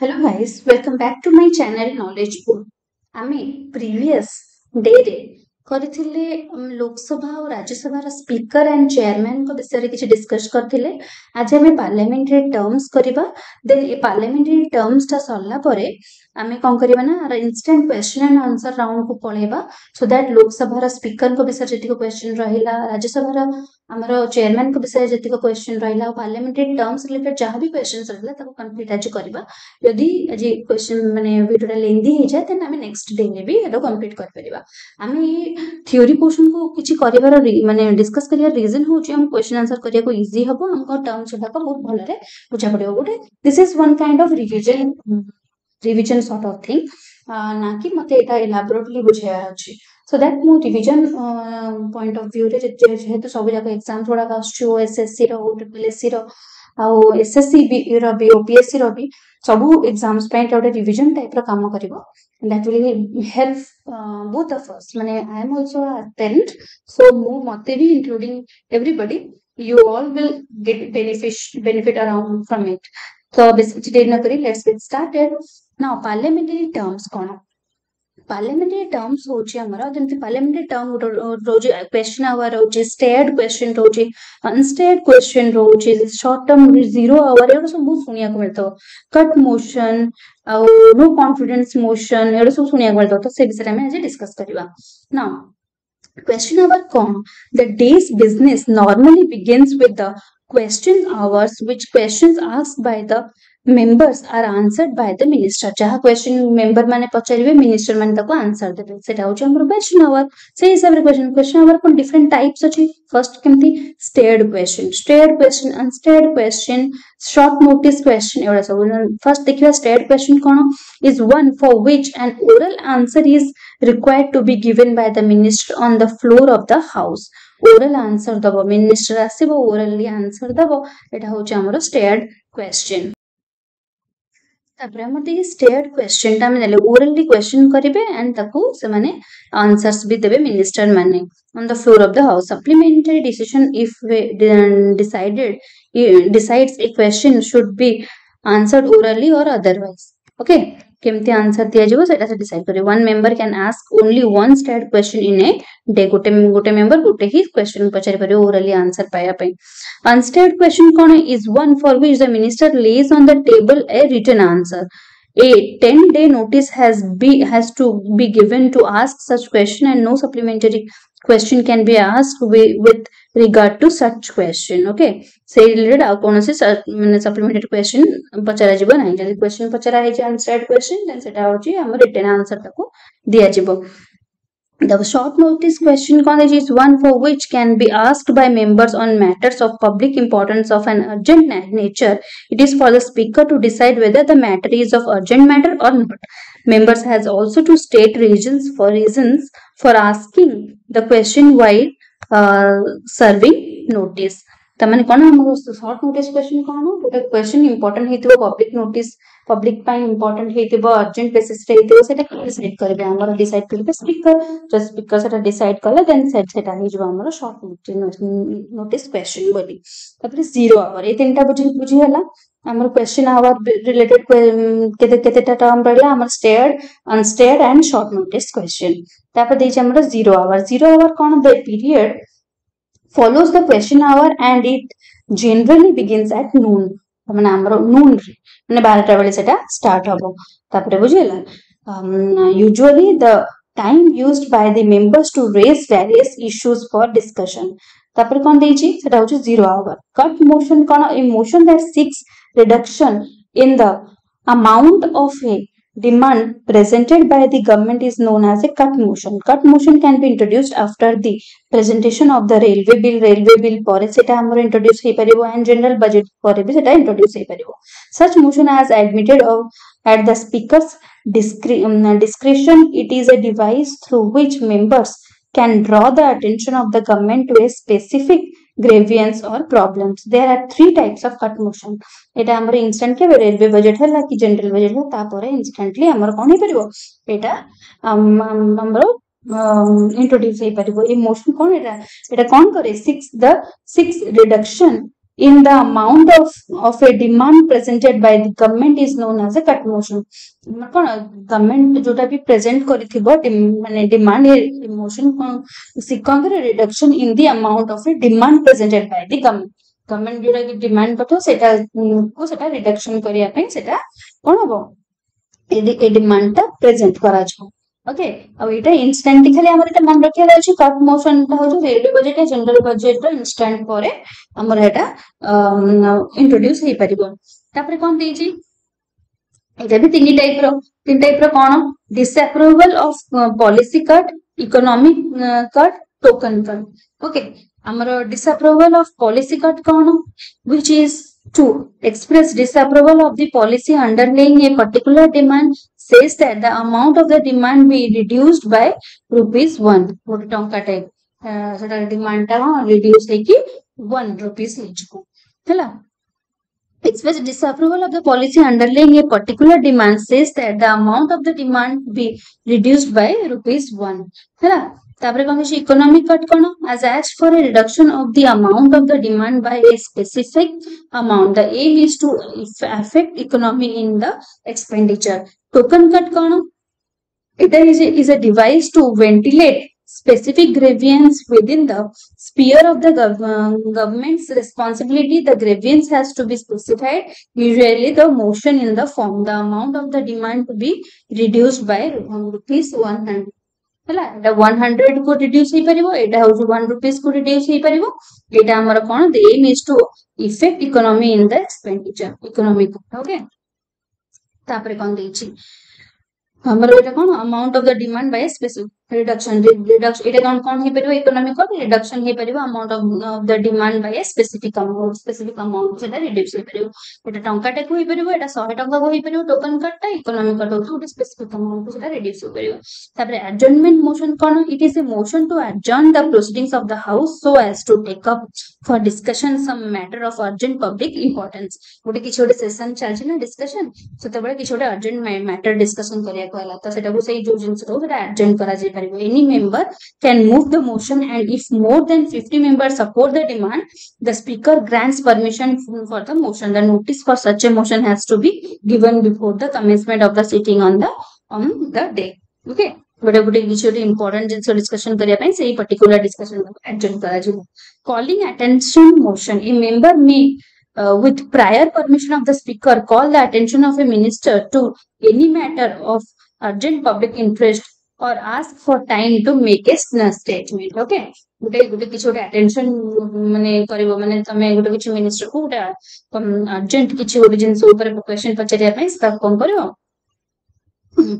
Hello guys, welcome back to my channel Knowledge Book. ଆମେ previous dayରେ କରିଥିଲେ ଲୋକସଭା ଓ ରାଜ୍ୟସଭାର speaker and ଚେୟାରମ୍ୟାନଙ୍କ ବିଷୟରେ କିଛି ଡିସ୍କସ୍ କରିଥିଲେ ଆଜି ଆମେ ପାର୍ଲାମେଣ୍ଟାରୀ ଟର୍ମସ୍ କରିବା ଦେନ୍ ଏ ପାର୍ଲାମେଣ୍ଟାରୀ ଟର୍ମସଟା ସରିଲା ପରେ ଆମେ କ'ଣ କରିବା ନା ଇନଷ୍ଟାଣ୍ଟ କ୍ୱେଶ୍ଚନ୍ ଆଣ୍ଡ ଆନ୍ସର ରାଉଣ୍ଡକୁ ପଳେଇବା ସୋ ଦ୍ୟାଟ୍ ଲୋକସଭାର ସ୍ପିକରଙ୍କ ବିଷୟରେ ଯେତିକି କ୍ୱେଶ୍ଚନ୍ ରହିଲା ରାଜ୍ୟସଭାର ଆମର ଚେୟାରମ୍ୟାନଙ୍କ ବିଷୟରେ ଯେତିକ କ୍ୱେଶ୍ଚନ୍ ରହିଲା ଆଉ ପାର୍ଲାମେଣ୍ଟାରୀ ଟର୍ମସ୍ ରିଲେଟେଡ୍ ଯାହା ବି କ୍ୱେଶ୍ଚନ୍ସ ରହିଲା ତାକୁ କମ୍ପ୍ଲିଟ୍ ଆଜି କରିବା ଯଦି ଆଜି କ୍ୱେଶ୍ଚନ୍ ମାନେ ଭିଡ଼ିଓଟା ଲେନ୍ଦି ହେଇଯାଏ ଦେନ୍ ଆମେ ନେକ୍ସଟ ଡେରେ ବି ଏଟାକୁ କମ୍ପ୍ଲିଟ୍ କରିପାରିବା ଆମେ ଏଇ ଥିଓରି ପୋର୍ସନକୁ କିଛି କରିବାର ରି- ମାନେ ଡିସ୍କସ୍ କରିବାର ରିଜନ୍ ହେଉଛି ଆମ କ୍ୱେଶ୍ଚନ୍ ଆନ୍ସର କରିବାକୁ ଇଜି ହବ ଆମକୁ ଟର୍ମସ୍ ଗୁଡ଼ାକ ବହୁତ ଭଲରେ ବୁଝା ପଡ଼ିବ ଗୋଟେ this is one kind of revision revision sort of thing ନା କି ମୋତେ ଏଇଟା ଏଲାବୋରେଟଲି ବୁଝେଇବାର ଅଛି ସୋ ଦ୍ୟାଟ୍ ମୁଁ ରିଭିଜନ୍ ପଏଣ୍ଟ ଅଫ୍ ଭ୍ୟୁରେ ଯେହେତୁ ସବୁ ଯାକ ଏକ୍ସାମ୍ସ ଗୁଡ଼ାକ ଆସୁଛି ଓ ଏସ୍ ଏସ୍ ସିର ଓ ଟ୍ରିପଲ୍ ଏସ୍ ସିର ଆଉ ଏସ୍ ଏସ୍ ସି ର ବି ଓ ପି ଏସ୍ ସିର ବି ସବୁ ଏକ୍ସାମ୍ସ ପାଇଁ ଏଇଟା ଗୋଟେ ରିଭିଜନ୍ ଟାଇପ୍ର କାମ କରିବ that will help both of us ମାନେ I am also parent so ମୁଁ ମୋତେ ବି including everybody you all will get benefit benefit around from it so ବେଶୀ କିଛି ଡେରି ନ କରି let's get started now parliamentary terms କ'ଣ parliamentary terms ହଉଛି ଆମର ଯେମିତି parliamentary term ଗୋଟେ ରହୁଛି question hour ରହୁଛି stared question ରହୁଛି unstated question ରହୁଛି short term zero hour ଏଗୁଡ଼ା ସବୁ ବହୁତ ଶୁଣିବାକୁ ମିଳିଥିବ cut motion ଆଉ no confidence motion ଏଗୁଡ଼ା ସବୁ ଶୁଣିବାକୁ ମିଳିଥିବ ତ ସେ ବିଷୟରେ ଆମେ ଆଜି ଡିସ୍କସ୍ କରିବା now question hour କ'ଣ the day's business normally begins with the question hours which questions asked by the members are answered by the minister ଯାହା question member ମାନେ ପଚାରିବେ minister ମାନେ ତାକୁ answer ଦେବେ ସେଟା ହଉଛି ଆମର question hour ସେଇ ହିସାବରେ question question hour କ'ଣ different types ଅଛି first କେମିତି stared question stared question unstated question short notice question ଏଗୁଡ଼ା ସବୁ first ଦେଖିବା stared question କ'ଣ is one for which an oral answer is required to be given by the minister on the floor of the house oral answer ଦବ minister ଆସିବ orally answer ଦବ ଏଟା ହଉଛି ଆମର stared question ତାପରେ ଆମର ଦେଇଛି stared question ଟା ଆମେ ଦେଲେ orally question କରିବେ and ତାକୁ ସେମାନେ answers ବି ଦେବେ minister ମାନେ on the floor of the house supplementary decision if we de- decided eh, decides a question should be answered orally or otherwise okay কেমতি আনসার দিয়াযিব সেটা সে ডিসাইড করে one member can ask only one starred question in a day গোটে গোটে member গোটে হি question পচারি পারিব orally answer পাইয়া পাই আনস্টার্ড কোশ্চেন কোন is one for which the minister lays on the table a written answer A 10 day notice has be has to be given to ask such question and no supplementary question can be asked with, with regard to such question okay ସେଇ related ଆଉ କୌଣସି ସ- ମାନେ supplementary question ପଚରାଯିବ ନାହିଁ ଯଦି question ପଚରା ହେଇଛି ଅନଷ୍ଟେଡ୍ question ଦେନ୍ ସେଟା ହଉଛି ଆମ ରିଟର୍ନ ଆନ୍ସର ତାକୁ ଦିଆଯିବ The short notice question college is one for which can be asked by members on matters of public importance of an urgent nature. It is for the speaker to decide whether the matter is of urgent matter or not. Members has also to state reasons for reasons for asking the question while uh, serving notice. ತಮ್ಮನೆ ಕೊನೆ short notice question ಕೊನೆ question important ಹೇತು public notice public important होइथिबो urgent basis रे decide करबे speaker जो speaker सेटा decide करला देन सेट सेटा होइजिबो हमर क्वेश्चन बोली ज़ीरो आवर ए तीनटा बुझि बुझि हला हमर क्वेश्चन आवर रिलेटेड केते केतेटा टर्म रहला हमर starred unstarred and short notice question तापर देछि हमर zero hour zero hour cone the period follows the question hour and it generally begins at noon ମାନେ ଆମର noon ରେ ମାନେ ବାରଟା ବେଳେ ସେଟା start ହବ ତାପରେ ବୁଝିହେଲା usually the time used by the members to raise various issues for discussion ତାପରେ କ'ଣ ଦେଇଛି ସେଟା ହଉଛି zero hour cut motion କ'ଣ a motion that seeks reduction in the amount of a demand presented by the government is known as a cut motion cut motion can be introduced after the presentation of the railway bill railway bill ପରେ ସେଟା ଆମର introduce ହେଇପାରିବ and general budget ପରେ ବି ସେଟା introduce ହେଇପାରିବ such motion as admitted of at the speaker's discre- um, discretion it is a device through which members can draw the attention of the government to a specific grievance or problems there are three types of cut motion ଏଇଟା ଆମର instant କେବେ railway budget ହେଲା କି general budget ହେଲା ତାପରେ instantly ଆମର କ'ଣ ହେଇପାରିବ ଏଇଟା ଆମ୍- ଆମ୍- ଆମର ଇଣ୍ଟ୍ରୋଡ୍ୟୁସ ହେଇପାରିବ ଏଇ ମୋସନ କ'ଣ ଏଇଟା ଏଇଟା କ'ଣ କରେ seeks the seeks reduction in the amount of, of a demand presented by the government is known as a cut motion. कौन गवर्नमेंट जोटा भी प्रेजेंट करिथिबो माने demand emotion Sikandar reduction in the amount of a demand presented by the government government जोटा की demand करथो सेटा को सेटा रिडक्शन करिया पे सेटा कोन हबो ए डिमांड ता प्रेजेंट करा छो ଓକେ ଆଉ ଏଇଟା ଇନଷ୍ଟାଣ୍ଟ ଖାଲି ଆମର ଏଇଟା ମନେ ରଖିବାର ଅଛି କପ୍ ମୋସନଟା ହଉଛି ରେଲୱେ ବଜେଟ୍ ଜେନେରାଲ ବଜେଟ୍ର ଇନଷ୍ଟାଣ୍ଟ ପରେ ଆମର ଏଇଟା ଇଣ୍ଟ୍ରୋଡ୍ୟୁସ୍ ହେଇପାରିବ ତାପରେ କଣ ଦେଇଛି ଏଇଟା ବି ତିନି ଟାଇପର ତିନି ଟାଇପର କଣ disapproval of policy cut economic cut token cut okay ଆମର ଡିସଆପ୍ରୁଭାଲ ଅଫ ପଲିସି କଟ୍ କଣ which is 2. Express disapproval of the policy underlying a particular demand says that the amount of the demand be reduced by rupees 1. One tonka type. Demand reduce होगी one rupees है express disapproval of the policy underlying a particular demand says that the amount of the demand be reduced by rupees 1 है ना ତାପରେ କଣ ହେଇଛି economic cut କଣ as asked for a reduction of the amount of the demand by a specific amount the aim is to affect economy in the expenditure token cut କଣ it is a, is a device to ventilate specific grievance within the sphere of the gov uh, government's responsibility the grievance has to be specified usually the motion in the form the amount of the demand to be reduced by rupees 100 ହେଲା ଏଟା 100 କୁ reduce ହେଇପାରିବ ଏଟା ହଉଛି 1 rupees କୁ reduce ହେଇପାରିବ ଏଟା ଆମର କଣ the aim is to effect economy in the expenditure economic okay ତାପରେ କଣ ଦେଇଛି ଆମର ଏଟା କଣ amount of the demand by a specific reduction reduction ଏଟା କଣ କଣ ହେଇପାରିବ economic reduction ହେଇପାରିବ amount of, of the demand by a specific amount specific amount ସେଟା reduce ହେଇପାରିବ ଏଟା ଟଙ୍କାଟାକୁ ହେଇପାରିବ ଏଟା 100 ଟଙ୍କାକୁ ହେଇପାରିବ ଟୋକନ କାର୍ଡଟା economic କାର୍ଡ ହଉଛି ଗୋଟେ specific amount ସେଟା reduce ହେଇପାରିବ ତାପରେ adjournment motion କଣ it is a motion to adjourn the proceedings of the house so as to take up for discussion some matter of urgent public importance ଗୋଟେ କିଛି ଗୋଟେ session ଚାଲିଛି ନା ଡିସ୍କସନ ସେତେବେଳେ କିଛି ଗୋଟେ urgent matter discussion କରିବାକୁ ହେଲା ତ ସେଟାକୁ ସେଇ ଯୋଉ ଜିନିଷଟାକୁ ସେଟା adjourn କରାଯାଇ ପାରିବ any member can move the motion and if more than 50 members support the demand the speaker grants permission for the motion the notice for such a motion has to be given before the commencement of the sitting on the on the day okay ଗୋଟେ ଗୋଟେ କିଛି ଗୋଟେ important ଜିନିଷ discussion କରିବା ପାଇଁ ସେଇ particular discussion adjourn କରାଯିବ calling attention motion a member may uh, with prior permission of the speaker call the attention of a minister to any matter of urgent public interest or ask for time to make a statement okay ଗୋଟେ ଗୋଟେ କିଛି ଗୋଟେ attention ମାନେ କରିବ ମାନେ ତମେ ଗୋଟେ କିଛି ମିନିଷ୍ଟର କୁ ଗୋଟେ ଅର୍ଜେଣ୍ଟ କିଛି ଗୋଟେ ଜିନିଷ ଉପରେ କ୍ୱେଶ୍ଚନ ପଚାରିବା ପାଇଁ ତାକୁ କଣ କରିବ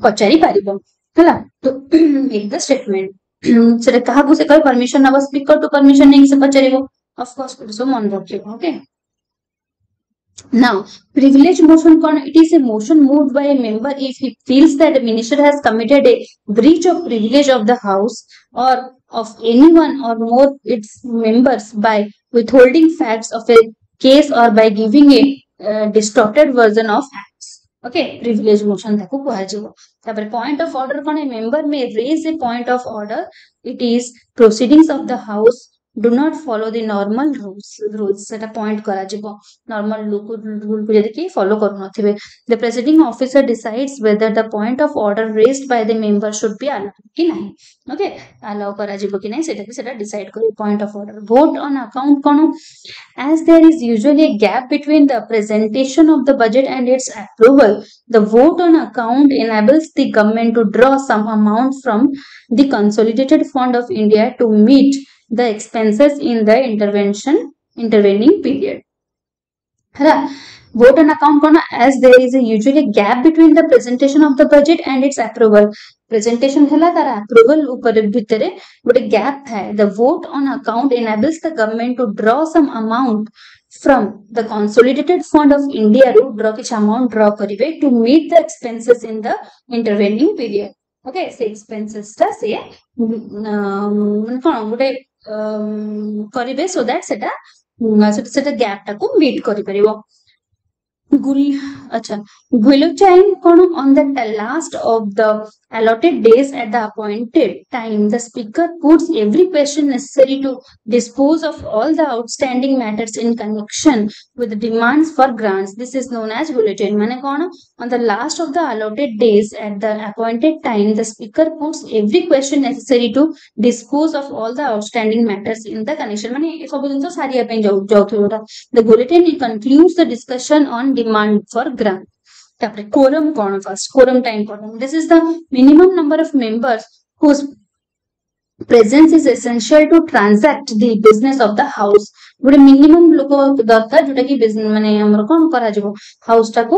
ପଚାରି ପାରିବ ହେଲା ତ ମେକ୍ ଦ ଷ୍ଟେଟମେଣ୍ଟ ସେଟା କାହାକୁ ସେ କହେ ପରମିଶନ ନବ ସ୍ପିକର ଟୁ ପରମିଶନ ନେଇକି ସେ ପଚାରିବ ଅଫକୋର୍ସ ସବୁ ମନେ ରଖିବ okay Now, privilege motion con it is a motion moved by a member if he feels that the minister has committed a breach of privilege of the house or of anyone or more its members by withholding facts of a case or by giving a uh, distorted version of facts. Okay, privilege motion The point of order kon a member may raise a point of order. It is proceedings of the house do not follow the normal rules rules ସେଟା point କରାଯିବ normal rule କୁ ଯଦି କେହି follow କରୁନଥିବେ the presiding officer decides whether the point of order raised by the member should be allowed କି ନାହିଁ okay allow କରାଯିବ କି ନାହିଁ ସେଟା ବି ସେଟା decide କରିବ point of order vote on account କ'ଣ as there is usually a gap between the presentation of the budget and its approval the vote on account enables the government to draw some amount from the consolidated fund of india to meet the expenses in the intervention intervening period. Vote on account as there is a usually gap between the presentation of the budget and its approval. Presentation hela approval upar a gap. The vote on account enables the government to draw some amount from the consolidated fund of India to draw which amount draw to meet the expenses in the intervening period. Okay, say expenses ta say um, um କରିବେ so that ସେଟା ସେଟା ଗ୍ୟାପଟାକୁ meet କରିପାରିବ Gul Achan. Guluchain Konum on the last of the allotted days at the appointed time. The speaker puts every question necessary to dispose of all the outstanding matters in connection with demands for grants. This is known as bulletin. Guluchain. Manakona on the last of the allotted days at the appointed time, the speaker puts every question necessary to dispose of all the outstanding matters in the connection. The Guluchain concludes the discussion on demand for grant. ତାପରେ quorum କଣ first quorum ଟା important this is the minimum number of members whose presence is essential to transact the business of the house ଗୋଟେ minimum ଲୋକ ଦରକାର ଯୋଉଟା କି ମାନେ ଆମର କଣ କରାଯିବ house ଟାକୁ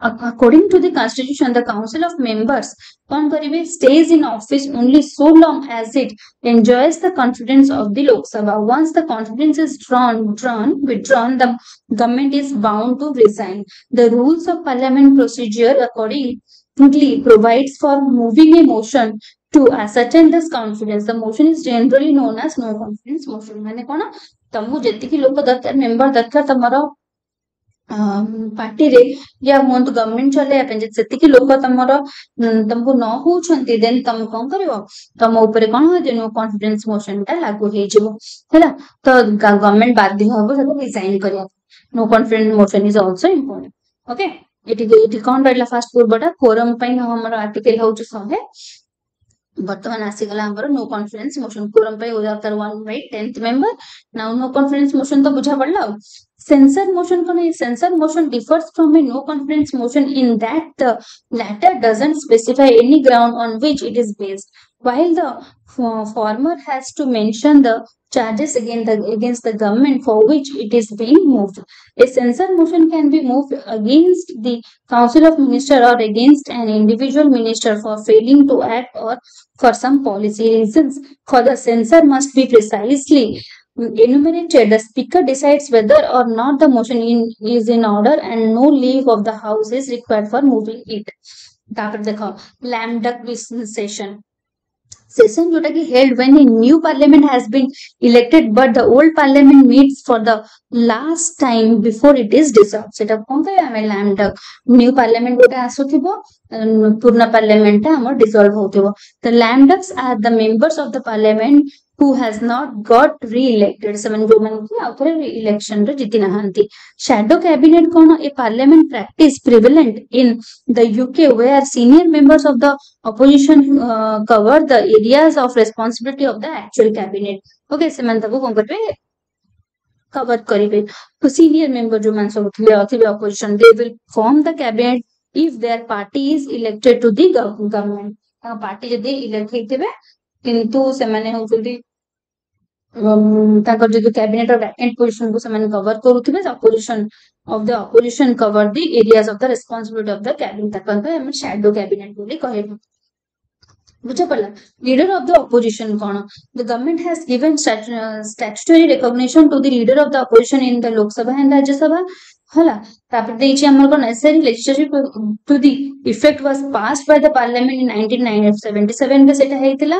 according to the constitution the council of members कौन करेंगे stays in office only so long as it enjoys the confidence of the lok sabha once the confidence is drawn drawn withdrawn the government is bound to resign the rules of parliament procedure accordingly provides for moving a motion to ascertain this confidence the motion is generally known as no confidence motion माने कौन तमु जेतिकी लोक दरकार member दरकार तमरो ପାର୍ଟିରେ ୟା ହୁଅନ୍ତୁ government ଚଲେଇବା ପାଇଁ ସେତିକି ଲୋକ ତମର ତମକୁ ନ ହଉଛନ୍ତି ଦେନ୍ ତମେ କଣ କରିବ ତମ ଉପରେ କଣ ହୁଏ ନୋ କନଫିଡେନ୍ସ ମୋସନ ଟା ଲାଗୁ ହେଇଯିବ ହେଲା ତ ଗଭର୍ଣ୍ଣମେଣ୍ଟ ବାଧ୍ୟ ହବ ତାକୁ ରିଜାଇନ କରିବା no confidence motion is also important okay ଏଠି ଏଠି କଣ ରହିଲା ଫାଷ୍ଟ ପୂର୍ବଟା କୋରମ ପାଇଁ ଆମର ଆର୍ଟିକଲ ହଉଛି ଶହେ ବର୍ତ୍ତମାନ ଆସିଗଲା ଆମର ନୋ କନଫିଡେନ୍ସ ମୋସନ କୋରମ ପାଇଁ ଦରକାର one by tenth member now no confidence motion ତ ବୁଝା ପଡିଲା ଆଉ Censor motion censor motion differs from a no confidence motion in that the latter doesn't specify any ground on which it is based, while the former has to mention the charges against the, against the government for which it is being moved. A censor motion can be moved against the Council of Minister or against an individual minister for failing to act or for some policy reasons. For the censor must be precisely enumerated, the speaker decides whether or not the motion in, is in order and no leave of the house is required for moving it. তারপরে দেখো lamp session. session jota ki held when a new parliament has been elected but the old parliament meets for the last time before it is dissolved. seta kon kai ame lamd new parliament jota asuthibo purna parliament ta amar dissolve houthibo the lamducks are the members of the parliament who has not got re-elected ସେମାନେ ଯୋଉମାନେ କି ଆଉ ଥରେ re-election ରେ ଜିତି ନାହାନ୍ତି shadow cabinet କଣ a parliament practice prevalent in the UK where senior members of the opposition uh, cover the areas of responsibility of the actual cabinet okay ସେମାନେ ତାକୁ କଣ କରିବେ cover କରିବେ ତ senior member ଯୋଉମାନେ ସବୁ ଥିଲେ ଥିବେ opposition they will form the cabinet if their party is elected to the government ତାଙ୍କ ପାର୍ଟି ଯଦି ଇଲେକ୍ଟ ହେଇଥିବେ କିନ୍ତୁ ସେମାନେ ହଉଛନ୍ତି ତାଙ୍କର ଯଦି କ୍ୟାବିନେଟ ଭ୍ୟାକେଣ୍ଟ ପୋଜିସନ କୁ ସେମାନେ କଭର କରୁଥିବେ opposition of the opposition cover the areas of the responsibility of the cabinet ତାକୁ ଆମେ ସାଡୋ କ୍ୟାବିନେଟ ବୋଲି କହିବୁ ବୁଝିପାରିଲା leader of the opposition କଣ the government has given statutory recognition to the leader of the opposition in the Lok Sabha and Rajya Sabha ହେଲା ତାପରେ ଦେଇଛି ଆମର କଣ necessary legislative to the effect was passed by the parliament in 1977 ରେ ସେଟା ହେଇଥିଲା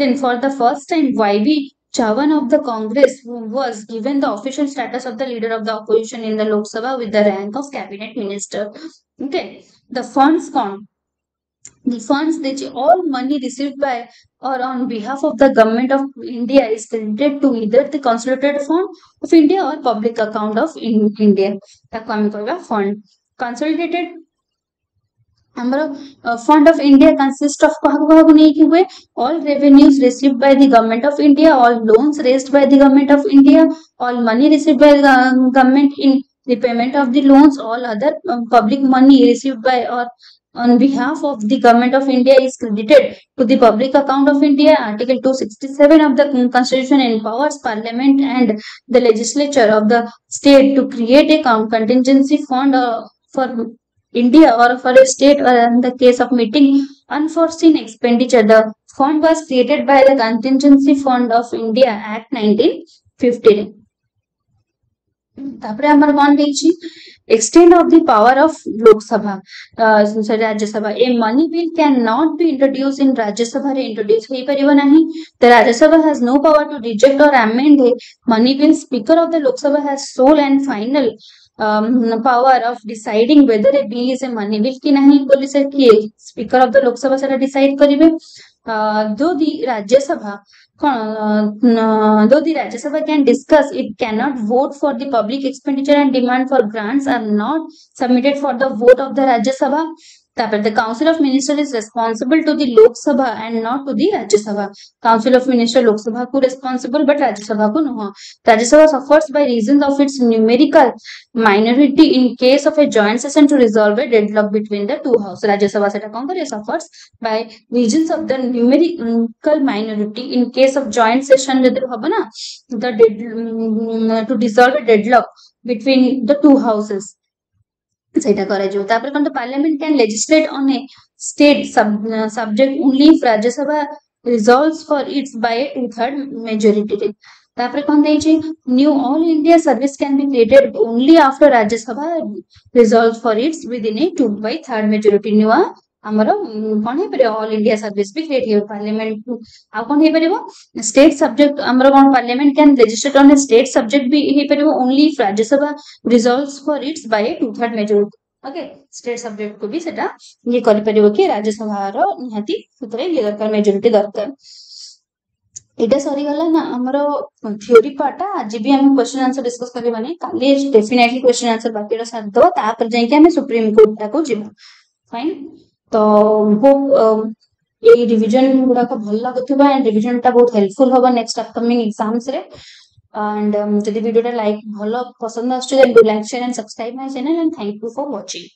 then for the first time YB Chavan of the Congress was given the official status of the leader of the opposition in the Lok Sabha with the rank of cabinet minister okay the funds con the funds which all money received by or on behalf of the government of India is credited to either the consolidated fund of India or public account of in India, the Kwame fund. Consolidated हमारा fund of India consist of कहा कहा नहीं हुए all revenues received by the government of India all loans raised by the government of India all money received government in the payment of the loans all other um, public money received by or on behalf of the government of India is credited to the public account of India. Article 267 of the Constitution empowers Parliament and the legislature of the state to create a contingency fund uh, for India or for a state or in the case of meeting unforeseen expenditure. The fund was created by the contingency fund of india act 1950 তারপরে আমরা one দেখছি extent of the power of Lok Sabha, uh, Rajya Sabha. A money bill cannot be introduced in Rajya Sabha. Introduce होई परिव नहीं. The Rajya Sabha has no power to reject or amend a money bill. Speaker of the Lok Sabha has sole and final um, power of deciding whether a bill is a money bill की नहीं बोली sir कि speaker of the Lok Sabha सेटा decide करिवे though the Rajya Sabha though the Rajya Sabha can discuss, it cannot vote for the public expenditure and demand for grants are not submitted for the vote of the Rajya Sabha. Tapir, the Council of Ministers is responsible to the Lok Sabha and not to the Rajya Sabha. Council of Ministers Lok Sabha ko responsible but Rajya Sabha ko no. Rajya Sabha suffers by reason of its numerical minority in case of a joint session to resolve a deadlock between the two houses. Rajya Sabha se takongare suffers by reasons of the numerical minority in case of joint session the mm, to dissolve a deadlock between the two houses. सेटा parliament can legislate on a state subject only Rajya Sabha resolves for its by two third majority कौन देखिए new all India service can be created only after Rajya Sabha resolve for its with in a two by third majority new आमर कौन हो India service भी create हो parliament कौन state subject आम कौन parliament can registered on state subject भी only Rajya Sabha resolve for its by two third major okay state subject को भी सेटा ये कर पार कि राज्यसभा निहाती दरकार मेजोरीटी दरकार यहाँ सरीगला ना आम थोरी पार्टा आज भी आम क्वेश्चन आंसर डिस्कस कर डेफिनेटली क्वेश्चन आंसर बाकी सारी दबा जाए सुप्रीम कोर्ट टाक जी फाइन ତ ହୋପ ଏଇ ରିଭିଜନ ଗୁଡାକ ଭଲ ଲାଗୁଥିବା ଆଣ୍ଡ ରିଭିଜନ ଟା ବହୁତ ହେଲ୍ପଫୁଲ ହବ ନେକ୍ସଟ ଅପକମିଂ ଏକ୍ସାମ୍ସ ରେ and um, ଯଦି ଭିଡିଓଟା ଲାଇକ୍ ଭଲ ପସନ୍ଦ ଆସୁଛି then do like share and subscribe my channel and thank you for watching